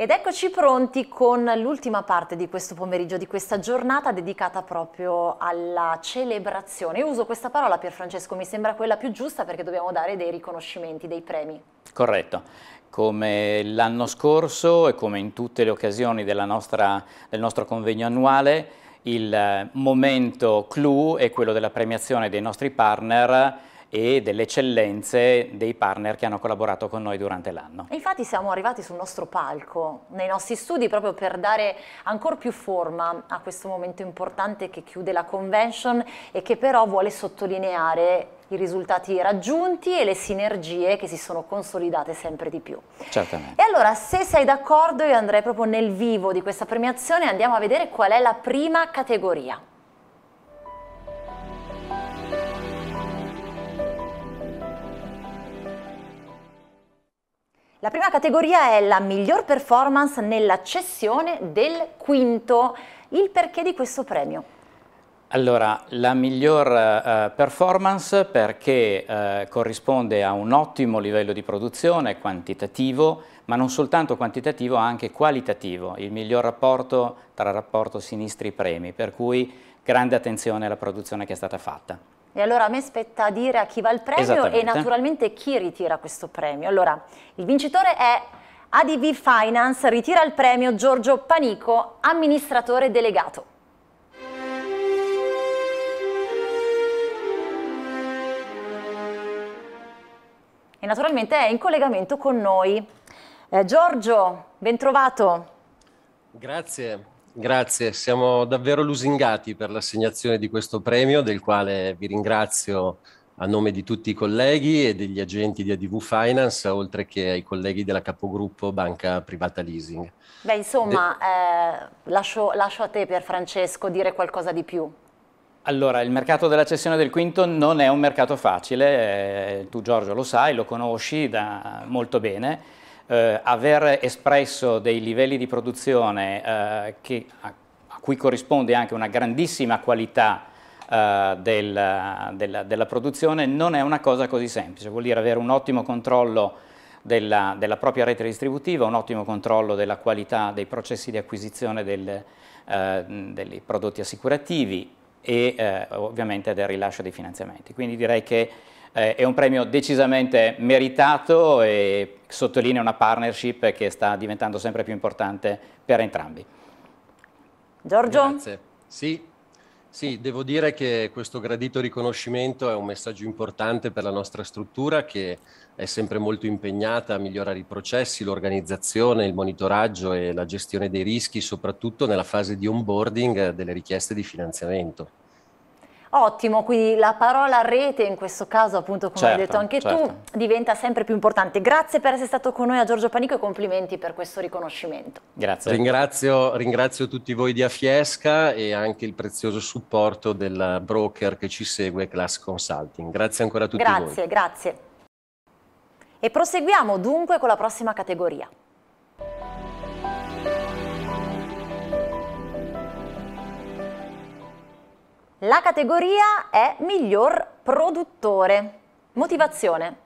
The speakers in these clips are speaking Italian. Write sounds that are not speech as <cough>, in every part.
Ed eccoci pronti con l'ultima parte di questo pomeriggio, di questa giornata dedicata proprio alla celebrazione. Io uso questa parola, Pier Francesco, mi sembra quella più giusta perché dobbiamo dare dei riconoscimenti, dei premi. Corretto. Come l'anno scorso e come in tutte le occasioni nostra, del nostro convegno annuale, il momento clou è quello della premiazione dei nostri partner e delle eccellenze dei partner che hanno collaborato con noi durante l'anno. Infatti siamo arrivati sul nostro palco, nei nostri studi, proprio per dare ancora più forma a questo momento importante che chiude la convention e che però vuole sottolineare i risultati raggiunti e le sinergie che si sono consolidate sempre di più. Certamente. E allora, se sei d'accordo, io andrei proprio nel vivo di questa premiazione e andiamo a vedere qual è la prima categoria. La prima categoria è la miglior performance nella cessione del quinto. Il perché di questo premio? Allora, la miglior uh, performance perché uh, corrisponde a un ottimo livello di produzione quantitativo, ma non soltanto quantitativo, anche qualitativo, il miglior rapporto tra rapporto sinistri-premi, per cui grande attenzione alla produzione che è stata fatta. E allora a me spetta dire a chi va il premio e naturalmente chi ritira questo premio. Allora, il vincitore è ADV Finance, ritira il premio Giorgio Panico, amministratore delegato. E naturalmente è in collegamento con noi. Eh, Giorgio, ben trovato. Grazie. Grazie, siamo davvero lusingati per l'assegnazione di questo premio, del quale vi ringrazio a nome di tutti i colleghi e degli agenti di ADV Finance, oltre che ai colleghi della capogruppo Banca Privata Leasing. Beh, insomma, De... eh, lascio, lascio a te, Pier Francesco, dire qualcosa di più. Allora, il mercato della cessione del quinto non è un mercato facile, eh, tu Giorgio lo sai, lo conosci da molto bene, eh, aver espresso dei livelli di produzione eh, che, a, a, cui corrisponde anche una grandissima qualità eh, del, della, della, produzione non è una cosa così semplice, vuol dire avere un ottimo controllo della, della propria rete distributiva, un ottimo controllo della qualità dei processi di acquisizione del, eh, dei prodotti assicurativi e eh, ovviamente del rilascio dei finanziamenti. Quindi direi che eh, è un premio decisamente meritato e sottolinea una partnership che sta diventando sempre più importante per entrambi. Giorgio? Grazie. Sì, sì, devo dire che questo gradito riconoscimento è un messaggio importante per la nostra struttura che è sempre molto impegnata a migliorare i processi, l'organizzazione, il monitoraggio e la gestione dei rischi, soprattutto nella fase di onboarding delle richieste di finanziamento. Ottimo, quindi la parola rete in questo caso appunto come certo, hai detto anche certo. tu diventa sempre più importante. Grazie per essere stato con noi a Giorgio Panico e complimenti per questo riconoscimento. Grazie. Ringrazio, ringrazio tutti voi di Afiesca e anche il prezioso supporto del broker che ci segue, Class Consulting. Grazie ancora a tutti grazie, voi. Grazie, grazie. E proseguiamo dunque con la prossima categoria. La categoria è miglior produttore. Motivazione.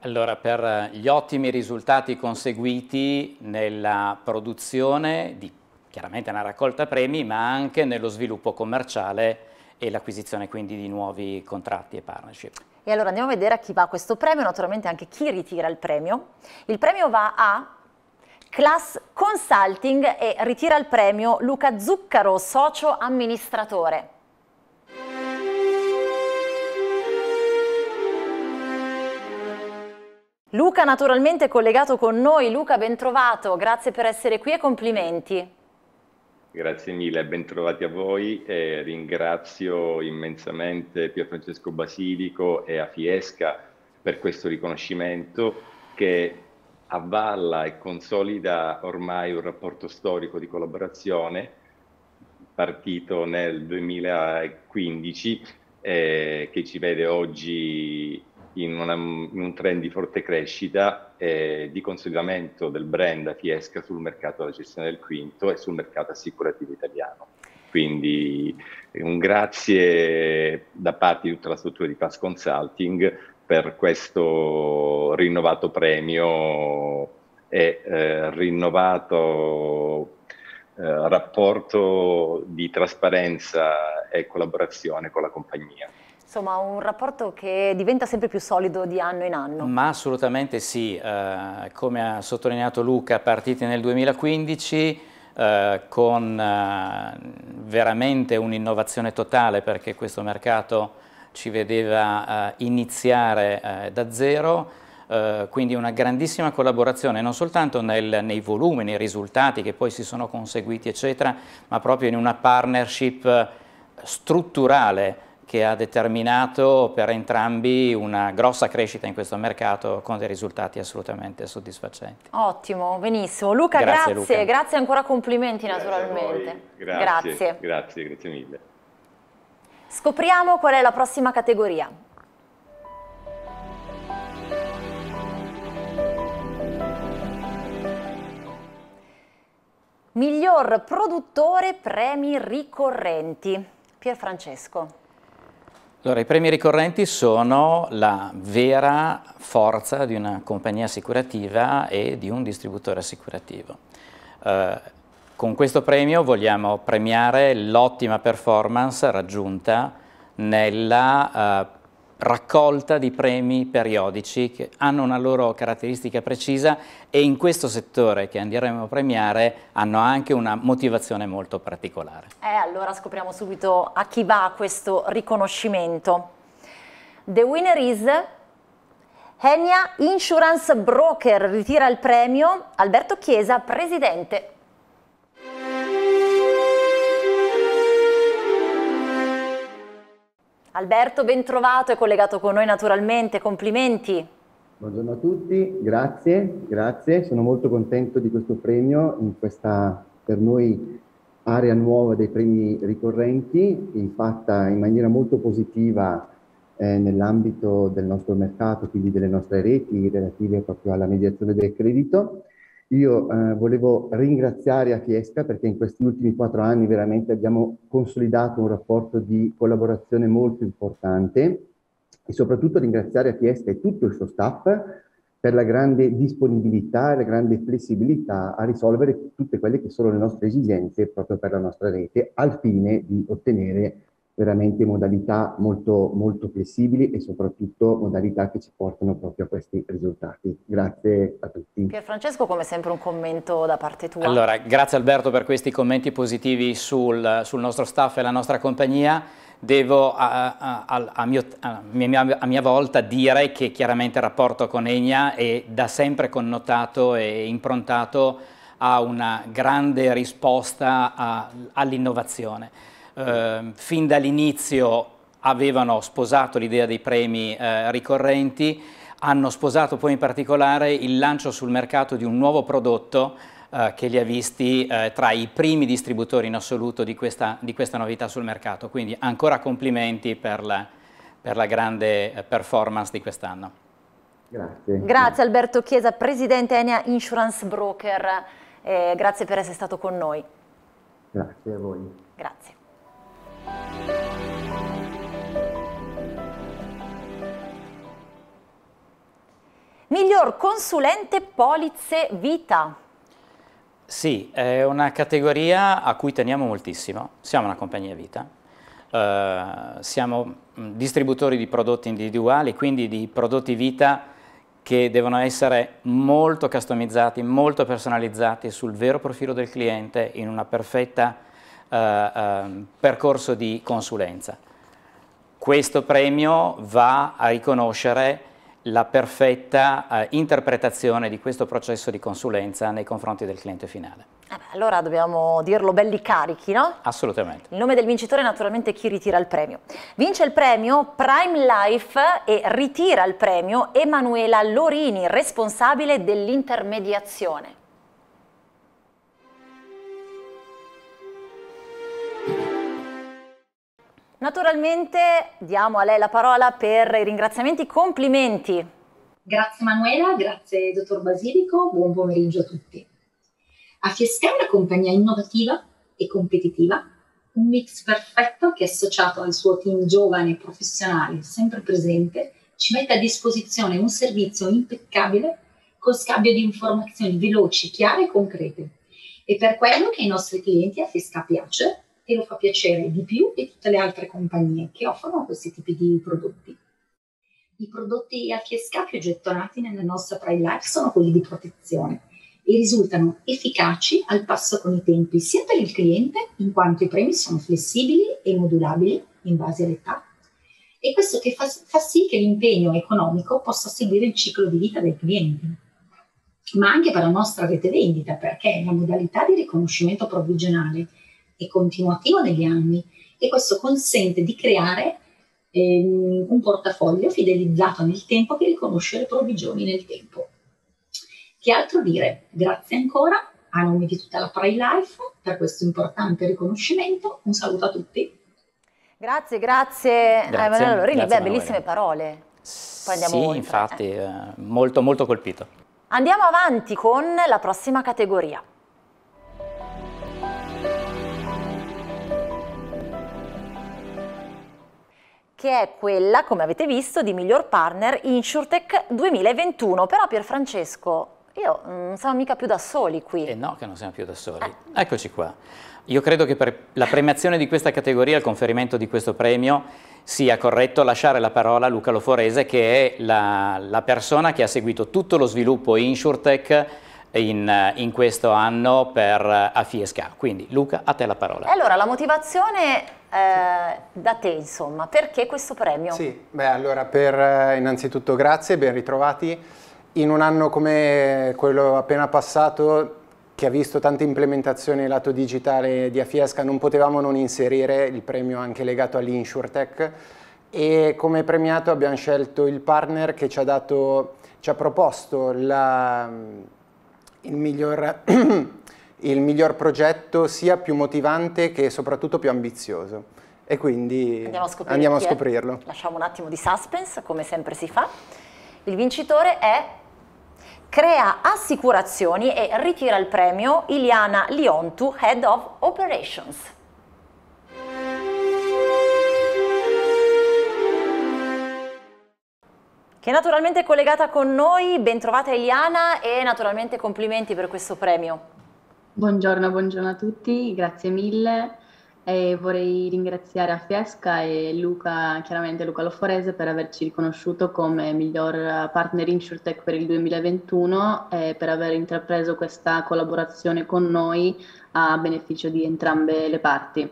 Allora, per gli ottimi risultati conseguiti nella produzione di chiaramente una raccolta premi, ma anche nello sviluppo commerciale e l'acquisizione quindi di nuovi contratti e partnership. E allora andiamo a vedere a chi va questo premio, naturalmente anche chi ritira il premio. Il premio va a Class Consulting e ritira il premio Luca Zuccaro, socio amministratore. Luca naturalmente è collegato con noi. Luca, ben trovato, grazie per essere qui e complimenti. Grazie mille, ben trovati a voi e ringrazio immensamente Pier Francesco Basilico e a Fiesca per questo riconoscimento che avvalla e consolida ormai un rapporto storico di collaborazione partito nel 2015 eh, che ci vede oggi in, una, in, un trend di forte crescita e di consolidamento del brand Fiesca sul mercato della gestione del quinto e sul mercato assicurativo italiano. Quindi un grazie da parte di tutta la struttura di Class Consulting per questo rinnovato premio e eh, rinnovato eh, rapporto di trasparenza e collaborazione con la compagnia. Insomma, un rapporto che diventa sempre più solido di anno in anno. Ma assolutamente sì, eh, come ha sottolineato Luca, partiti nel 2015 eh, con eh, veramente un'innovazione totale perché questo mercato ci vedeva eh, iniziare eh, da zero, Uh, quindi una grandissima collaborazione non soltanto nel, nei volumi, nei risultati che poi si sono conseguiti eccetera, ma proprio in una partnership strutturale che ha determinato per entrambi una grossa crescita in questo mercato con dei risultati assolutamente soddisfacenti. Ottimo, benissimo. Luca, grazie, grazie, Luca. grazie ancora complimenti grazie naturalmente. Grazie, grazie, grazie, grazie mille. Scopriamo qual è la prossima categoria. Miglior produttore premi ricorrenti. Pier Francesco. Allora, i premi ricorrenti sono la vera forza di una compagnia assicurativa e di un distributore assicurativo. Eh, con questo premio vogliamo premiare l'ottima performance raggiunta nella eh, raccolta di premi periodici che hanno una loro caratteristica precisa e in questo settore che andremo a premiare hanno anche una motivazione molto particolare. Eh, allora scopriamo subito a chi va questo riconoscimento. The winner is Enia Insurance Broker, ritira il premio Alberto Chiesa, presidente. Alberto, ben trovato, è collegato con noi naturalmente, complimenti. Buongiorno a tutti, grazie, grazie, sono molto contento di questo premio in questa per noi area nuova dei premi ricorrenti, fatta in maniera molto positiva eh, nell'ambito del nostro mercato, quindi delle nostre reti relative proprio alla mediazione del credito io eh, volevo ringraziare Afiesca perché in questi ultimi quattro anni veramente abbiamo consolidato un rapporto di collaborazione molto importante. E soprattutto ringraziare Afiesca e tutto il suo staff per la grande disponibilità e la grande flessibilità a risolvere tutte quelle che sono le nostre esigenze proprio per la nostra rete al fine di ottenere veramente modalità molto, molto flessibili e soprattutto modalità che ci portano proprio a questi risultati. Grazie a tutti. Pier Francesco, come sempre un commento da parte tua. Allora, grazie Alberto per questi commenti positivi sul, sul nostro staff e la nostra compagnia. Devo a, a, a, mio, mia, a, mia, volta dire che chiaramente il rapporto con Egna è da sempre connotato e improntato a una grande risposta all'innovazione eh, fin dall'inizio avevano sposato l'idea dei premi eh, ricorrenti, hanno sposato poi in particolare il lancio sul mercato di un nuovo prodotto eh, che li ha visti eh, tra i primi distributori in assoluto di questa, di questa, novità sul mercato. Quindi ancora complimenti per la, per la grande eh, performance di quest'anno. Grazie. Grazie Alberto Chiesa, Presidente Enia Insurance Broker. Eh, grazie per essere stato con noi. Grazie a voi. Grazie. Miglior consulente polizze vita. Sì, è una categoria a cui teniamo moltissimo. Siamo una compagnia vita, uh, siamo distributori di prodotti individuali, quindi di prodotti vita che devono essere molto customizzati, molto personalizzati sul vero profilo del cliente in una perfetta eh, ehm, percorso di consulenza. Questo premio va a riconoscere la perfetta eh, interpretazione di questo processo di consulenza nei confronti del cliente finale. Eh allora dobbiamo dirlo belli carichi, no? Assolutamente. Il nome del vincitore è naturalmente chi ritira il premio. Vince il premio Prime Life e ritira il premio Emanuela Lorini, responsabile dell'intermediazione. Naturalmente diamo a lei la parola per i ringraziamenti, complimenti. Grazie Manuela, grazie dottor Basilico, buon pomeriggio a tutti. Afiesca è una compagnia innovativa e competitiva, un mix perfetto che associato al suo team giovane e professionale sempre presente ci mette a disposizione un servizio impeccabile con scambio di informazioni veloci, chiare e concrete. E per quello che ai nostri clienti a Fesca piace e lo fa piacere di più di tutte le altre compagnie che offrono questi tipi di prodotti. I prodotti a Fiesca più gettonati nella nostra Pride Life sono quelli di protezione e risultano efficaci al passo con i tempi sia per il cliente in quanto i premi sono flessibili e modulabili in base all'età e questo che fa, fa sì che l'impegno economico possa seguire il ciclo di vita del cliente ma anche per la nostra rete vendita perché la modalità di riconoscimento provvigionale è continuativo negli anni e questo consente di creare ehm, un portafoglio fidelizzato nel tempo che riconosce le provvigioni nel tempo. Che altro dire? Grazie ancora a nome di tutta la Pride Life per questo importante riconoscimento. Un saluto a tutti. Grazie, grazie, grazie a Emanuele Lorini. Beh, bellissime parole. Poi andiamo sì, oltre. infatti, eh. molto, molto colpito. Andiamo avanti con la prossima categoria. Che è quella, come avete visto, di miglior partner InsurTech 2021. Però Pierfrancesco, io non siamo mica più da soli qui. Eh no, che non siamo più da soli. Eh. Eccoci qua. Io credo che per la premiazione di questa categoria, il conferimento di questo premio, sia corretto lasciare la parola a Luca Loforese, che è la, la persona che ha seguito tutto lo sviluppo InsurTech in, in, questo anno per Afiesca. Quindi Luca, a te la parola. Allora, la motivazione eh, da te, insomma, perché questo premio? Sì, beh, allora, per eh, innanzitutto grazie, ben ritrovati. In un anno come quello appena passato, che ha visto tante implementazioni lato digitale di Afiesca, non potevamo non inserire il premio anche legato all'InsurTech e come premiato abbiamo scelto il partner che ci ha, dato, ci ha proposto la, il miglior, <clears throat> il miglior progetto sia più motivante che soprattutto più ambizioso. E quindi andiamo a, andiamo a scoprirlo. Lasciamo un attimo di suspense, come sempre si fa. Il vincitore è Crea Assicurazioni e ritira il premio Iliana Liontu, Head of Operations. Che naturalmente è collegata con noi. Bentrovata Eliana e naturalmente complimenti per questo premio. Buongiorno, buongiorno a tutti, grazie mille. E vorrei ringraziare a Fiesca e Luca, chiaramente Luca Loforese, per averci riconosciuto come miglior partner InsurTech per il 2021 e per aver intrapreso questa collaborazione con noi a beneficio di entrambe le parti.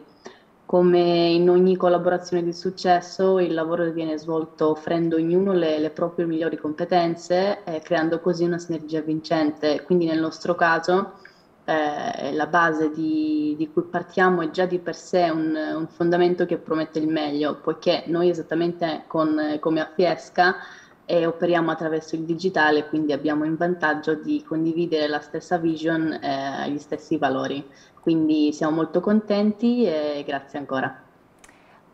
Come in ogni collaborazione di successo, il lavoro viene svolto offrendo ognuno le, le proprie migliori competenze, eh, creando così una sinergia vincente. Quindi nel nostro caso eh, la base di, di, cui partiamo è già di per sé un, un, fondamento che promette il meglio, poiché noi esattamente con, come a Fiesca eh, operiamo attraverso il digitale, quindi abbiamo in vantaggio di condividere la stessa vision e eh, gli stessi valori. Quindi siamo molto contenti e grazie ancora.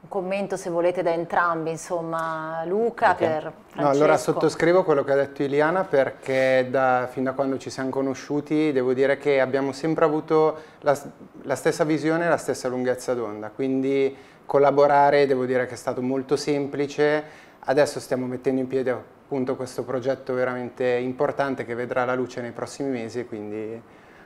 Un commento se volete da entrambi, insomma, Luca okay. per Francesco. No, allora sottoscrivo quello che ha detto Iliana perché da, fin da quando ci siamo conosciuti devo dire che abbiamo sempre avuto la, la stessa visione e la stessa lunghezza d'onda, quindi collaborare devo dire che è stato molto semplice, adesso stiamo mettendo in piedi appunto questo progetto veramente importante che vedrà la luce nei prossimi mesi, quindi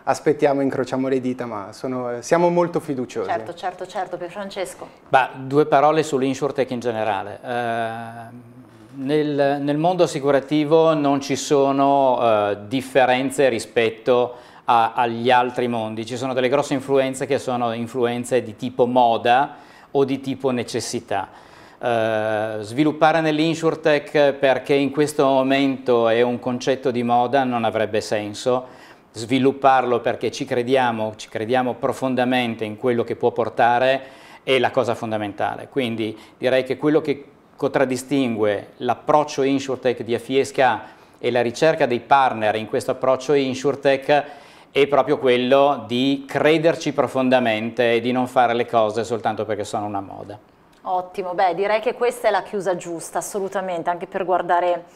aspettiamo, incrociamo le dita, ma sono, siamo molto fiduciosi. Certo, certo, certo, per Francesco. Bah, due parole sull'insurtech in generale. Eh, nel, nel, mondo assicurativo non ci sono eh, differenze rispetto a, agli altri mondi, ci sono delle grosse influenze che sono influenze di tipo moda o di tipo necessità. Uh, sviluppare nell'insurtech perché in questo momento è un concetto di moda non avrebbe senso, svilupparlo perché ci crediamo, ci crediamo profondamente in quello che può portare è la cosa fondamentale. Quindi direi che quello che contraddistingue l'approccio InsurTech di Afiesca e la ricerca dei partner in questo approccio InsurTech è proprio quello di crederci profondamente e di non fare le cose soltanto perché sono una moda. Ottimo, beh direi che questa è la chiusa giusta, assolutamente, anche per guardare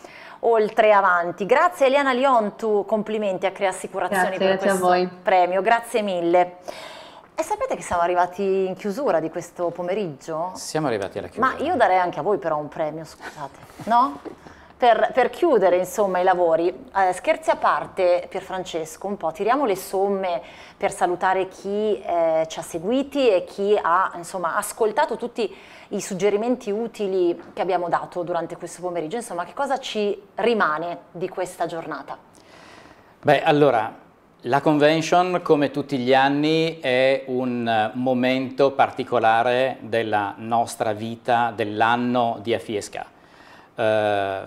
oltre avanti. Grazie Eliana Liontu, complimenti a Crea Assicurazioni grazie, per grazie questo premio, grazie mille. E sapete che siamo arrivati in chiusura di questo pomeriggio? Siamo arrivati alla chiusura. Ma io darei anche a voi però un premio, scusate, no? per, per, chiudere insomma, i lavori, eh, scherzi a parte Pierfrancesco, un po' tiriamo le somme per salutare chi eh, ci ha seguiti e chi ha insomma, ascoltato tutti i suggerimenti utili che abbiamo dato durante questo pomeriggio, insomma che cosa ci rimane di questa giornata? Beh allora la convention, come tutti gli anni, è un momento particolare della nostra vita, dell'anno di Afiesca. Eh,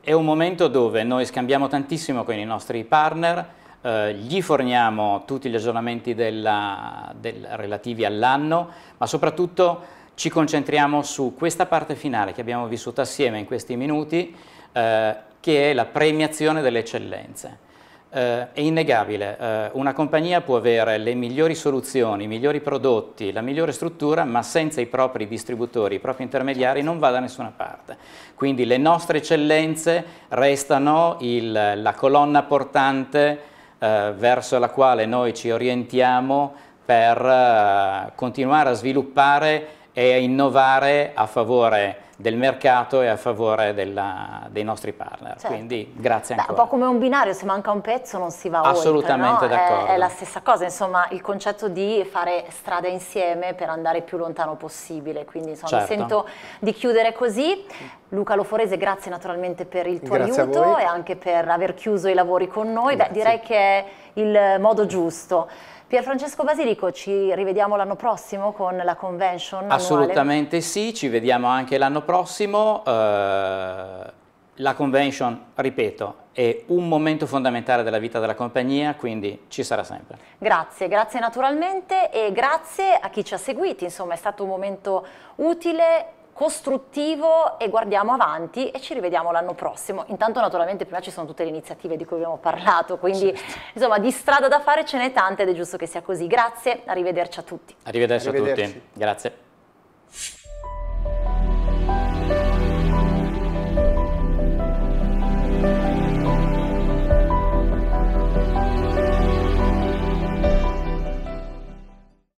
è un momento dove noi scambiamo tantissimo con i nostri partner, eh, gli forniamo tutti gli aggiornamenti della, del, relativi all'anno, ma soprattutto ci concentriamo su questa parte finale che abbiamo vissuto assieme in questi minuti, eh, che è la premiazione delle eccellenze. Uh, è innegabile, uh, una compagnia può avere le migliori soluzioni, i migliori prodotti, la migliore struttura, ma senza i propri distributori, i propri intermediari non va da nessuna parte. Quindi le nostre eccellenze restano il, la colonna portante uh, verso la quale noi ci orientiamo per continuare a sviluppare e a innovare a favore del mercato e a favore della, dei nostri partner. Certo. Quindi grazie ancora. Beh, un po' come un binario, se manca un pezzo non si va Assolutamente oltre. Assolutamente no? d'accordo. È, è, la stessa cosa, insomma, il concetto di fare strada insieme per andare più lontano possibile. Quindi insomma, certo. mi sento di chiudere così. Luca Loforese, grazie naturalmente per il tuo grazie aiuto e anche per aver chiuso i lavori con noi. Beh, direi che è il modo giusto. Pier Francesco Basilico, ci rivediamo l'anno prossimo con la convention Assolutamente annuale? sì, ci vediamo anche l'anno prossimo. Uh, la convention, ripeto, è un momento fondamentale della vita della compagnia, quindi ci sarà sempre. Grazie, grazie naturalmente e grazie a chi ci ha seguiti, insomma è stato un momento utile costruttivo e guardiamo avanti e ci rivediamo l'anno prossimo. Intanto naturalmente prima ci sono tutte le iniziative di cui abbiamo parlato, quindi certo. insomma di strada da fare ce n'è tante ed è giusto che sia così. Grazie, arrivederci a tutti. Arrivederci, arrivederci. a tutti, grazie.